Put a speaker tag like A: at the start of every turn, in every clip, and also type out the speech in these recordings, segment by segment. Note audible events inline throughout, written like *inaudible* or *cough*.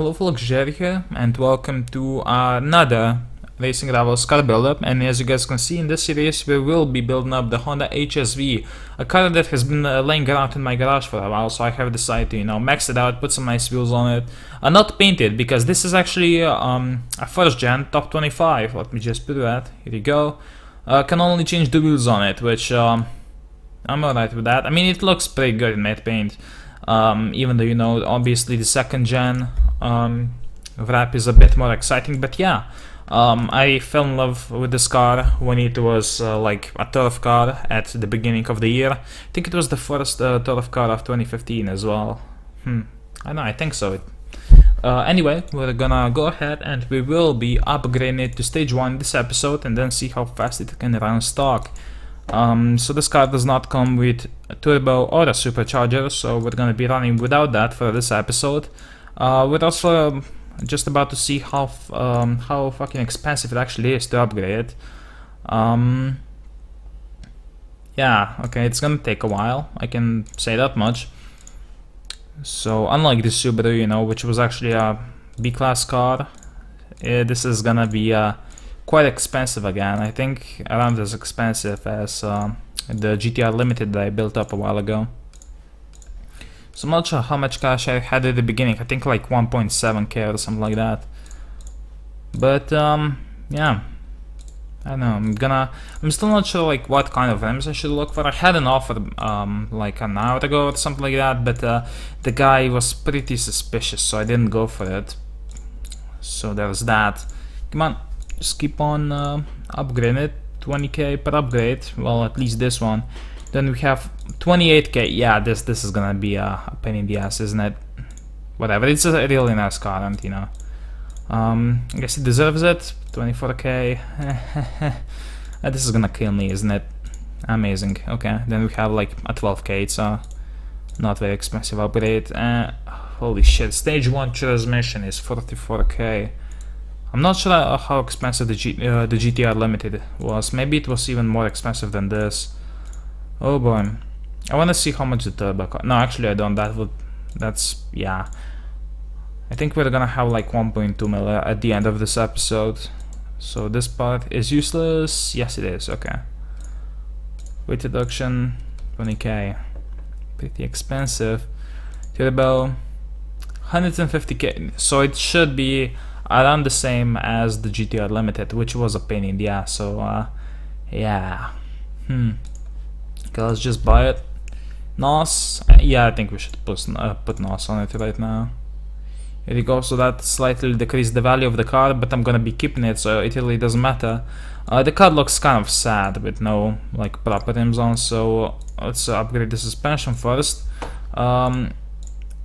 A: Hello folks, Jerry here, and welcome to another Racing Rivals car build-up, and as you guys can see in this series we will be building up the Honda HSV, a car that has been uh, laying around in my garage for a while, so I have decided to, you know, max it out, put some nice wheels on it, uh, not paint it, because this is actually uh, um, a first gen top 25, let me just put that, here you go, uh, can only change the wheels on it, which um, I'm alright with that, I mean it looks pretty good in matte paint, um, even though you know obviously the second gen um, wrap is a bit more exciting but yeah um, I fell in love with this car when it was uh, like a turf car at the beginning of the year. I think it was the first uh, turf car of 2015 as well. Hmm, I know, I think so. Uh, anyway, we're gonna go ahead and we will be upgrading it to stage 1 this episode and then see how fast it can run stock. Um, so this car does not come with a turbo or a supercharger, so we're gonna be running without that for this episode. Uh, we're also just about to see how um, how fucking expensive it actually is to upgrade. Um, yeah, okay, it's gonna take a while. I can say that much. So unlike the Subaru, you know, which was actually a B-class car, uh, this is gonna be uh, quite expensive again. I think around as expensive as uh, the GTR Limited that I built up a while ago. So I'm not sure how much cash I had at the beginning. I think like 1.7k or something like that. But um, yeah, I don't know. I'm gonna. I'm still not sure like what kind of rims I should look for. I had an offer um like an hour ago or something like that, but uh, the guy was pretty suspicious, so I didn't go for it. So there's that. Come on, just keep on uh, upgrading it. 20k per upgrade. Well, at least this one. Then we have 28k. Yeah, this this is gonna be a, a pain in the ass, isn't it? Whatever. It's a really nice car, and you know. Um, I guess it deserves it. 24k. *laughs* this is gonna kill me, isn't it? Amazing. Okay, then we have like a 12k. It's a not very expensive upgrade. Uh, holy shit! Stage one transmission is 44k. I'm not sure how expensive the, G, uh, the GTR Limited was. Maybe it was even more expensive than this. Oh boy. I want to see how much the turbo cost. No, actually I don't. That would... That's... Yeah. I think we're gonna have like 1.2 mil at the end of this episode. So this part is useless. Yes, it is. Okay. Weight reduction, 20k. Pretty expensive. Turbo, 150k. So it should be around the same as the GTR Limited, which was a pain in the ass. So, uh, yeah. Hmm. Okay, let's just buy it. NOS, yeah, I think we should put, uh, put NOS on it right now. Here you go, so that slightly decreased the value of the car, but I'm gonna be keeping it, so it really doesn't matter. Uh, the car looks kind of sad with no like proper rims on, so let's uh, upgrade the suspension first. Um,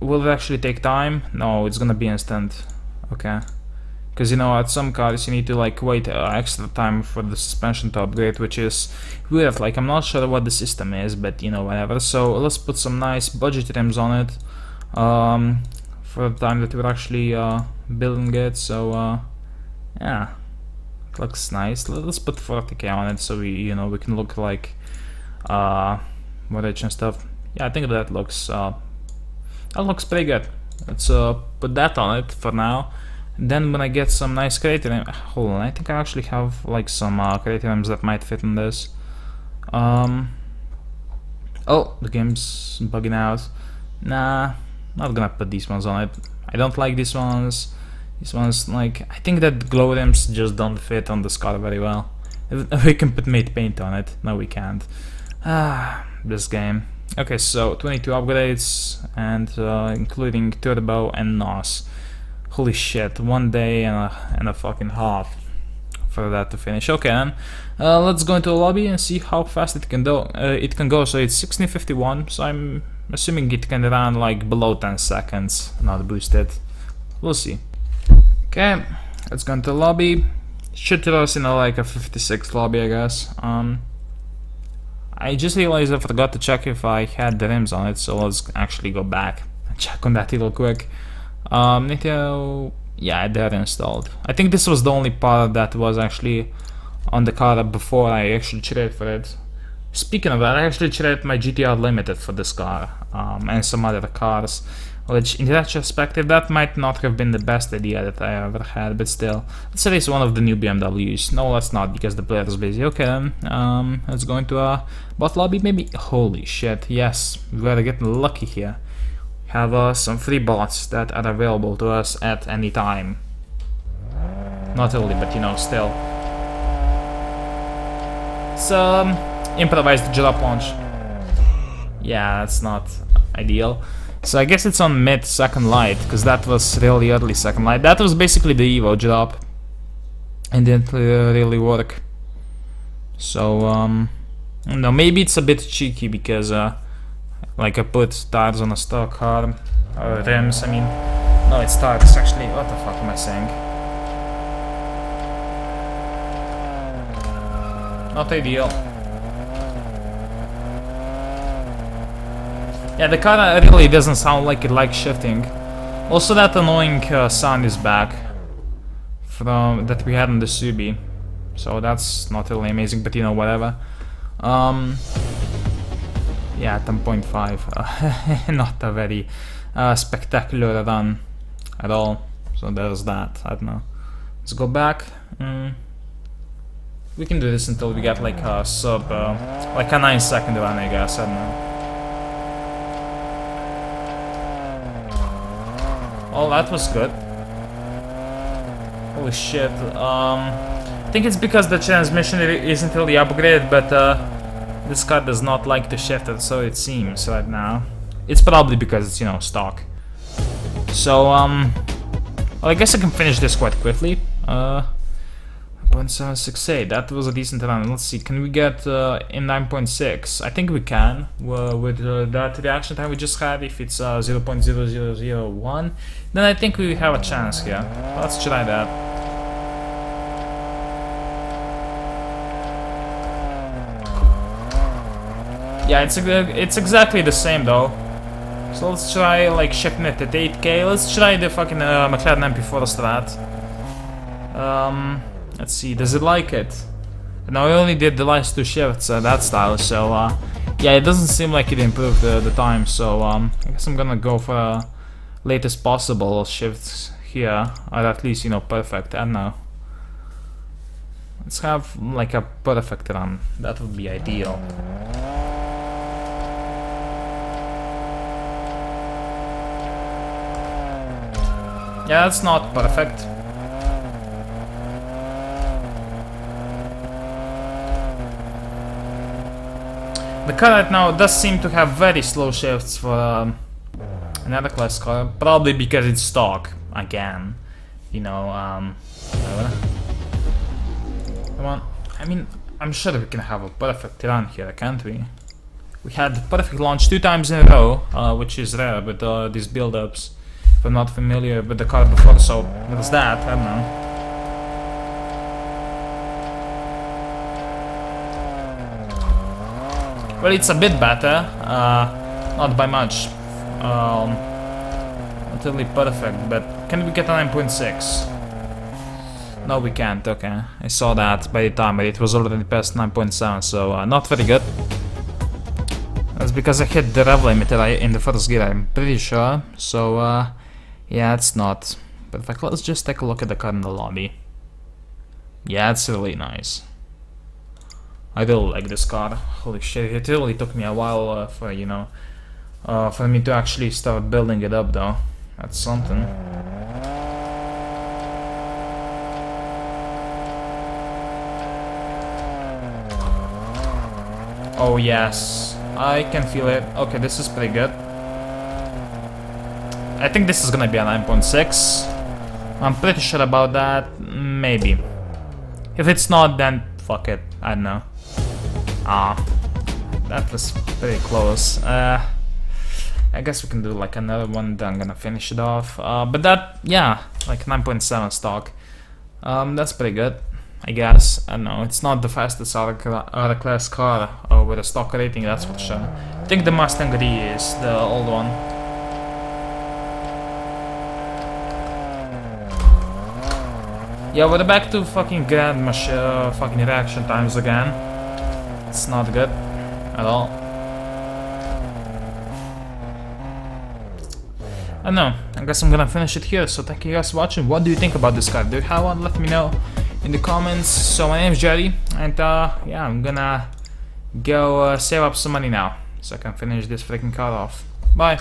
A: will it actually take time? No, it's gonna be instant. Okay because you know at some cars you need to like wait uh, extra time for the suspension to upgrade which is weird. Like I'm not sure what the system is but you know whatever. So let's put some nice budget rims on it um, for the time that we're actually uh, building it. So uh, yeah. It looks nice. Let's put 40k on it so we you know we can look like uh, more rich and stuff. Yeah I think that looks uh, that looks pretty good. Let's uh, put that on it for now then when I get some nice creative, hold on, I think I actually have like some uh, creative that might fit in this. Um, oh, the game's bugging out. Nah, not gonna put these ones on it. I don't like these ones. These ones, like, I think that glow rims just don't fit on the car very well. *laughs* We can put matte paint on it. No, we can't. Ah, this game. Okay, so 22 upgrades and uh, including turbo and NOS. Holy shit, one day and a, and a fucking half for that to finish. Okay then, uh, let's go into the lobby and see how fast it can go. Uh, it can go. So it's 1651, so I'm assuming it can run like below 10 seconds, not boosted. We'll see. Okay, let's go into the lobby. Should throw us in a, like a 56 lobby, I guess. Um, I just realized I forgot to check if I had the rims on it, so let's actually go back and check on that real quick. Um, to, yeah, they're installed. I think this was the only part that was actually on the car before I actually traded for it. Speaking of that, I actually traded my GTR Limited for this car um, and some other cars. Which, in retrospective, that might not have been the best idea that I ever had, but still. Let's say it's one of the new BMWs. No, let's not, because the player is busy. Okay. Um, let's go into a bot lobby, maybe. Holy shit, yes. We're getting lucky here. Have uh, some free bots that are available to us at any time. Not only, but you know, still. Some improvised drop launch. Yeah, that's not ideal. So I guess it's on mid second light, because that was really early second light. That was basically the Evo drop. And didn't uh, really work. So, um... No, maybe it's a bit cheeky, because, uh... Like I put tires on a stock car. Or rims, I mean... No, it's tires, actually. What the fuck am I saying? Not ideal. Yeah, the car really doesn't sound like it likes shifting. Also, that annoying uh, sound is back from that we had in the Subi, so that's not really amazing. But you know, whatever. Um, yeah, 10.5, *laughs* uh, not a very uh, spectacular run at all. So there's that. I don't know. Let's go back. Mm. We can do this until we get like a sub, uh, like a 9 second run, I guess. I don't know. Oh, that was good. Holy shit. Um, I think it's because the transmission isn't really upgraded, but uh, this car does not like to shift it, so it seems right now. It's probably because it's, you know, stock. So, um, well, I guess I can finish this quite quickly. Uh, 0.768, that was a decent run. Let's see, can we get uh, in 9.6? I think we can, uh, with uh, that reaction time we just had, if it's uh, 0.0001, then I think we have a chance here. Let's try that. Yeah, it's, it's exactly the same though. So let's try like shifting it at 8k, let's try the fucking uh, McLaren MP4 strat. Um... Let's see, does it like it? Now I only did the last two shifts uh, that style, so uh, yeah, it doesn't seem like it improved the, the time, so um, I guess I'm gonna go for uh, latest possible shifts here, or at least, you know, perfect, I don't know. Let's have like a perfect run, that would be ideal. Yeah, that's not perfect. The car right now does seem to have very slow shifts for um, another class car, probably because it's stock, again. You know, um... Come on. I mean, I'm sure we can have a perfect run here, can't we? We had perfect launch two times in a row, uh, which is rare with uh, these build-ups. If I'm not familiar with the car before, so there's that, I don't know. Well, it's a bit better, uh, not by much. Um, not really perfect, but can we get a 9.6? No, we can't, okay. I saw that by the time, but it was already past 9.7, so uh, not very good. That's because I hit the rev limiter in the first gear, I'm pretty sure. So, uh, yeah, it's not perfect. Let's just take a look at the car in the lobby. Yeah, it's really nice. I really like this car. Holy shit, it really took me a while uh, for, you know, uh, for me to actually start building it up though. That's something. Oh yes, I can feel it. Okay, this is pretty good. I think this is gonna be a 9.6. I'm pretty sure about that. Maybe. If it's not, then fuck it. I don't know. Ah, that was pretty close. Uh, I guess we can do like another one, then I'm gonna finish it off. Uh, but that, yeah, like 9.7 stock. Um, that's pretty good, I guess. I don't know, it's not the fastest other class car uh, with a stock rating, that's for sure. I think the Mustang D is the old one. Yeah, we're back to fucking grand uh, fucking reaction times again. It's not good at all. don't know. I guess I'm gonna finish it here. So thank you guys for watching. What do you think about this card? Do you have one? Let me know in the comments. So my name is Jerry, and uh, yeah, I'm gonna go uh, save up some money now so I can finish this freaking card off. Bye.